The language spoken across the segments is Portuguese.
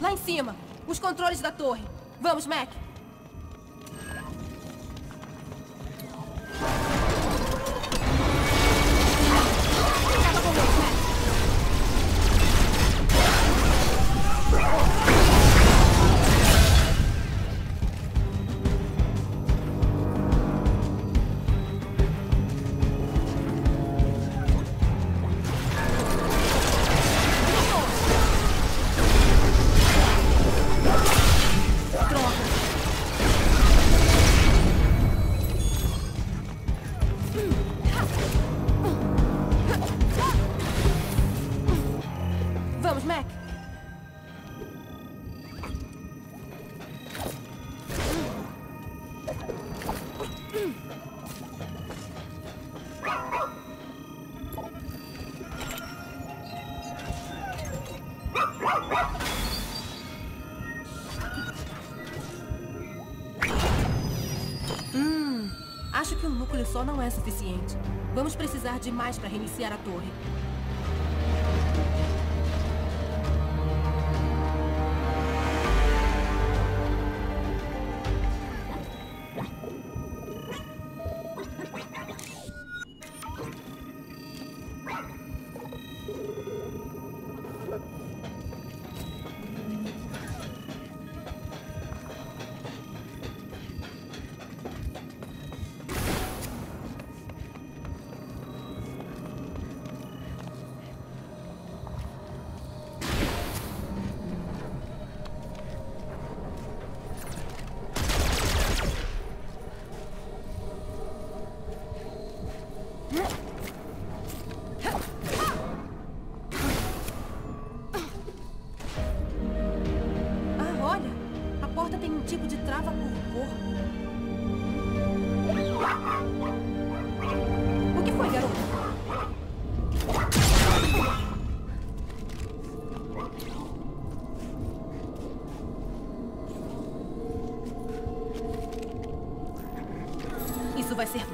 Lá em cima, os controles da torre. Vamos, Mac. Vamos, Mac. Hum, acho que um núcleo só não é suficiente. Vamos precisar de mais para reiniciar a torre.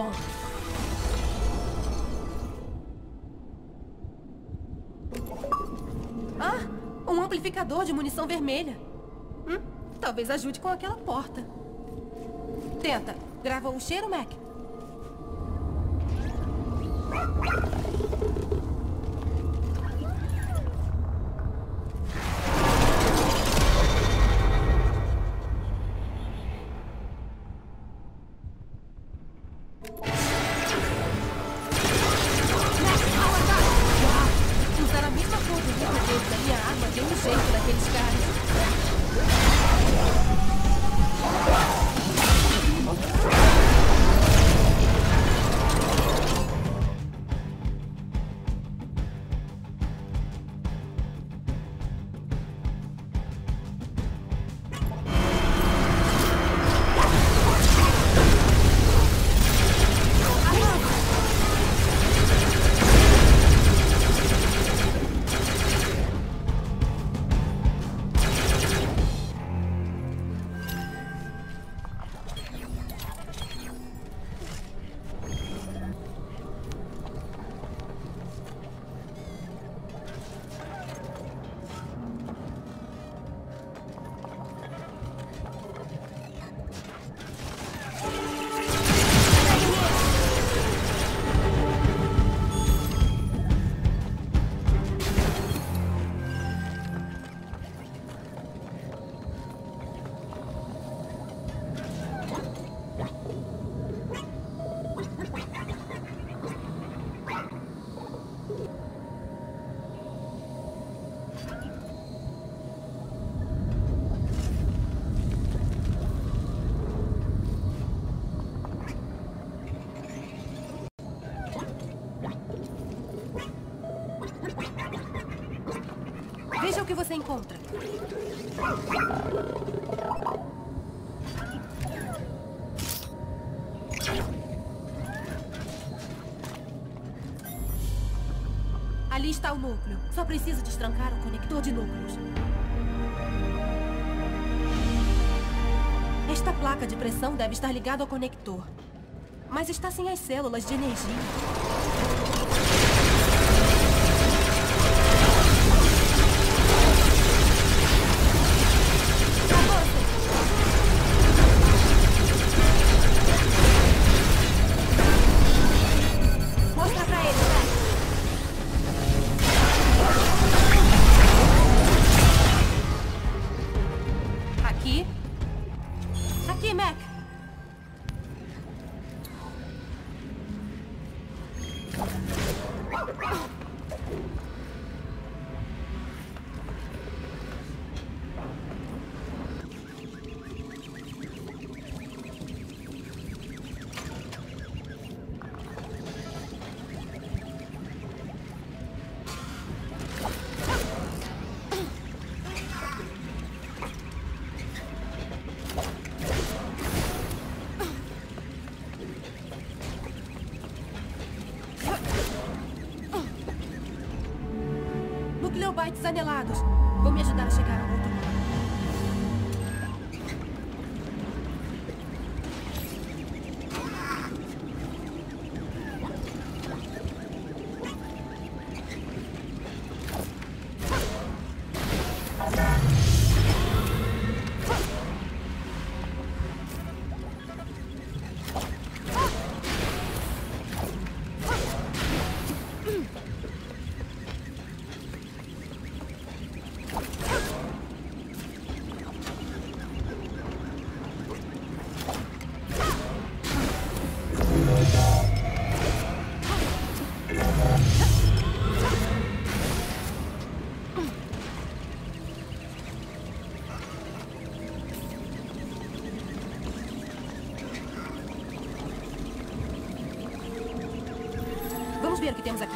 Bom. Ah, um amplificador de munição vermelha. Hum, talvez ajude com aquela porta. Tenta. Grava o cheiro, Mac. Veja o que você encontra. Ali está o núcleo. Só preciso destrancar o conector de núcleos. Esta placa de pressão deve estar ligada ao conector. Mas está sem as células de energia. Nucleobytes anelados. Vamos ver o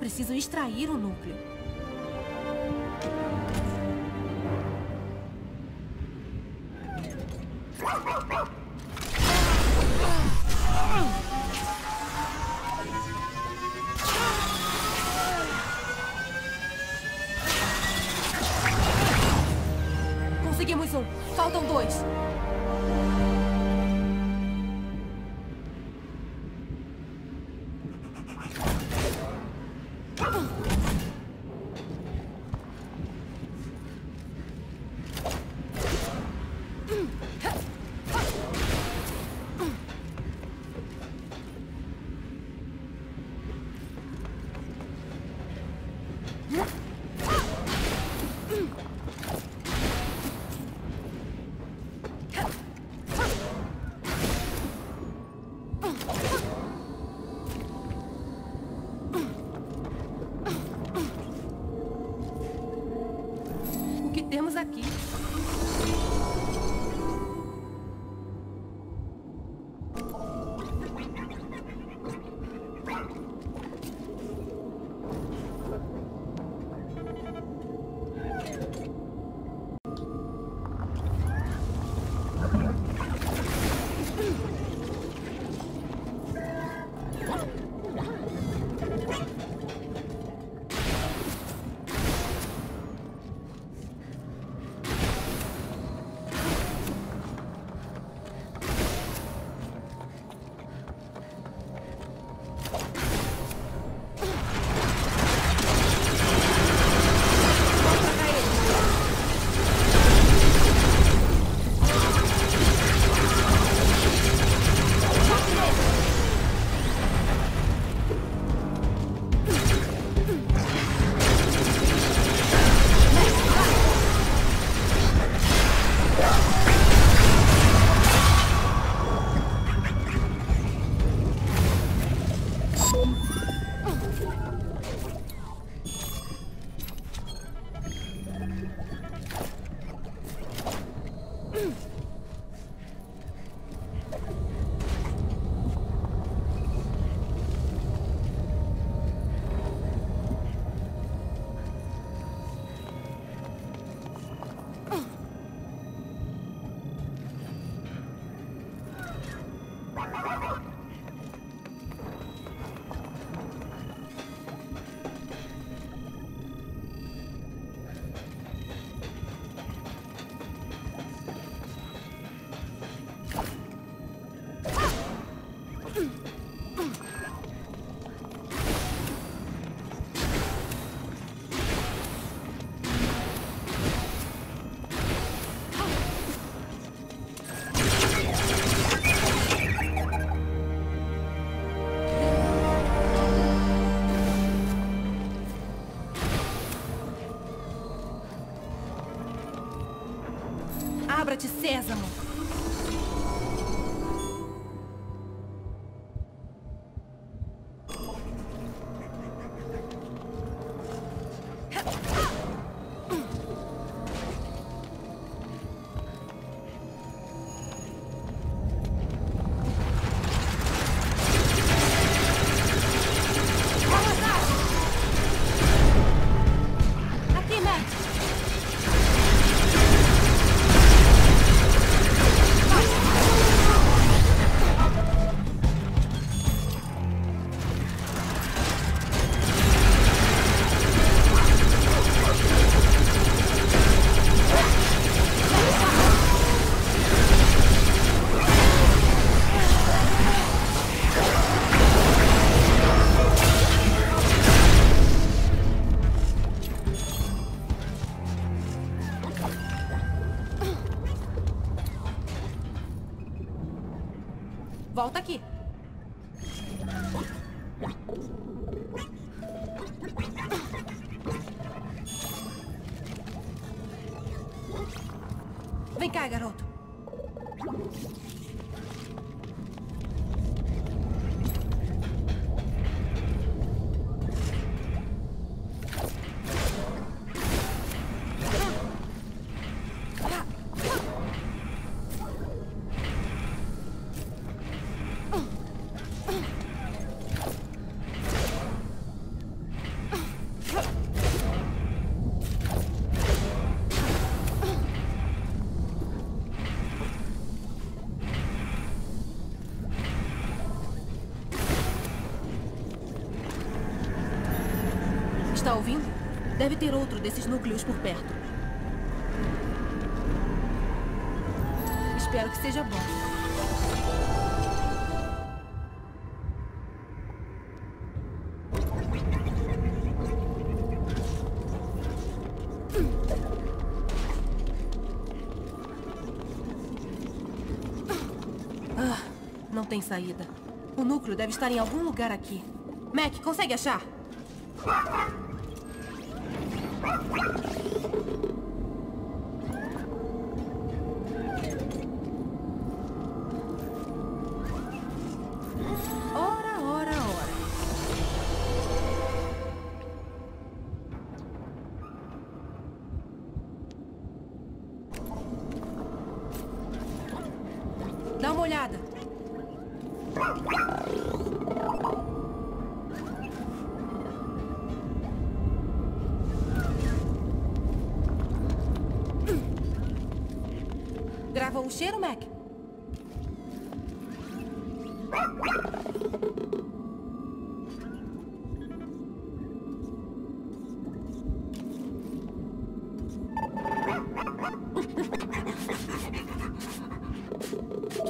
preciso extrair o núcleo. aqui. Deve ter outro desses núcleos por perto. Espero que seja bom. Ah, não tem saída. O núcleo deve estar em algum lugar aqui. Mac, consegue achar? Ha ha ha!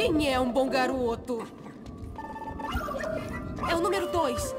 Quem é um bom garoto? É o número dois.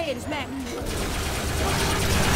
saying is meant.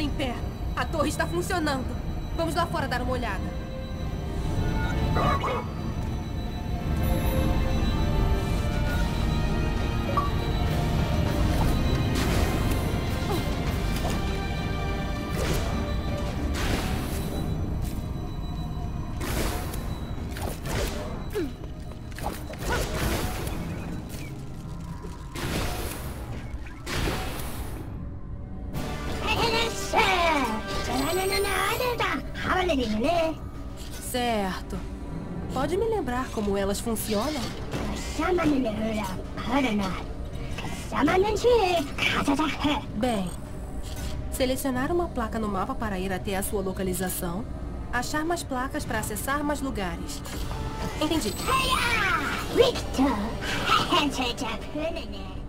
Em pé. A torre está funcionando. Vamos lá fora dar uma olhada. Lembrar como elas funcionam? Bem, selecionar uma placa no mapa para ir até a sua localização, achar mais placas para acessar mais lugares. Entendi. Olha,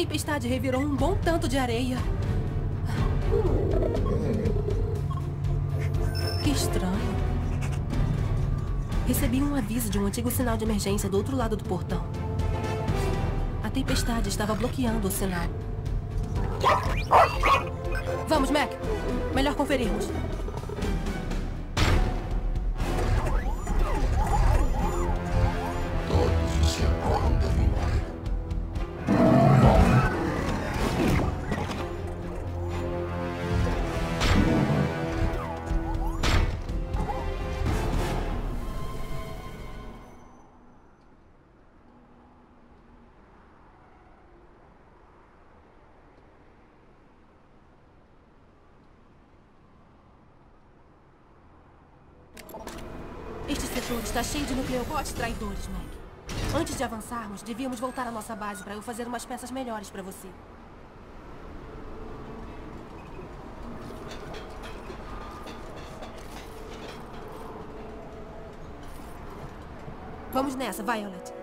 tempestade revirou um bom tanto de areia. Que estranho. Recebi um aviso de um antigo sinal de emergência do outro lado do portão. A tempestade estava bloqueando o sinal. Vamos, Mac. Melhor conferirmos. Nucleobots traidores, Mac. Antes de avançarmos, devíamos voltar à nossa base para eu fazer umas peças melhores para você. Vamos nessa, Violet.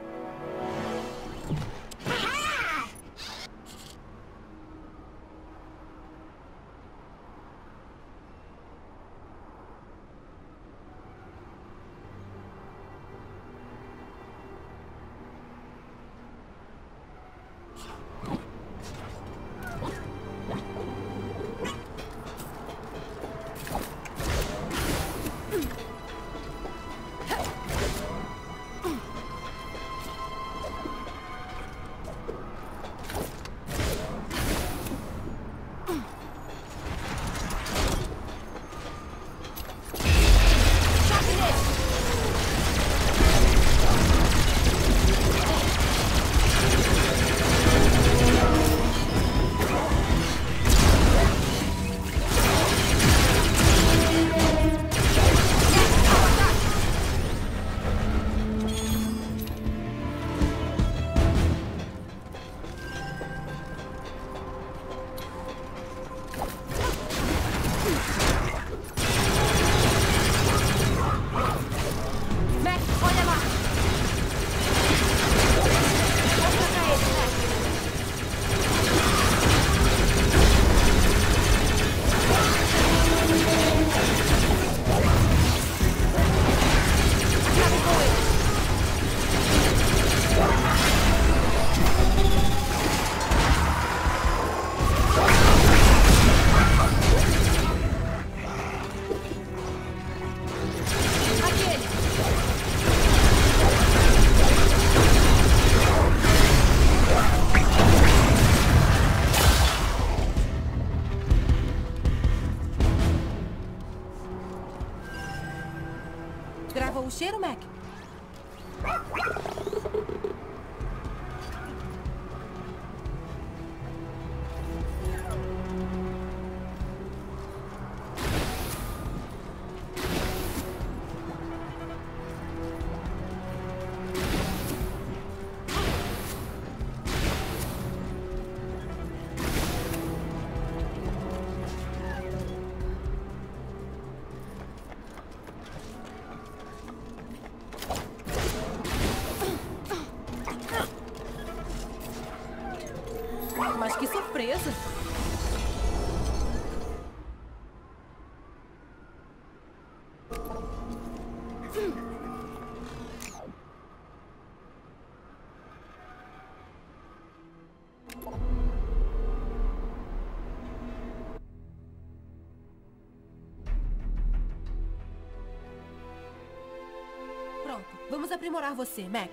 Pronto, vamos aprimorar você, Mac.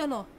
o no?